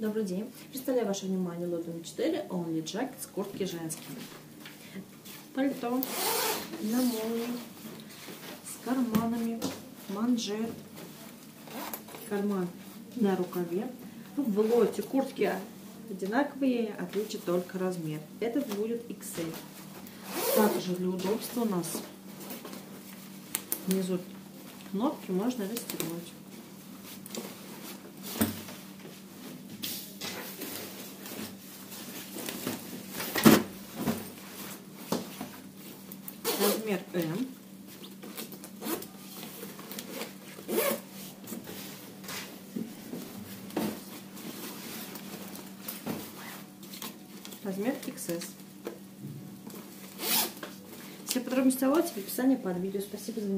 Добрый день. Представляю ваше внимание лот номер 4 Only Jackets, куртки женские. Пальто на молнии, с карманами, манжет, карман на рукаве. Ну, в лоте куртки одинаковые, отличие только размер. Этот будет XL. Также для удобства у нас внизу кнопки можно расстегнуть. Размер М. Размер XS. Все подробности о в описании под видео. Спасибо за внимание.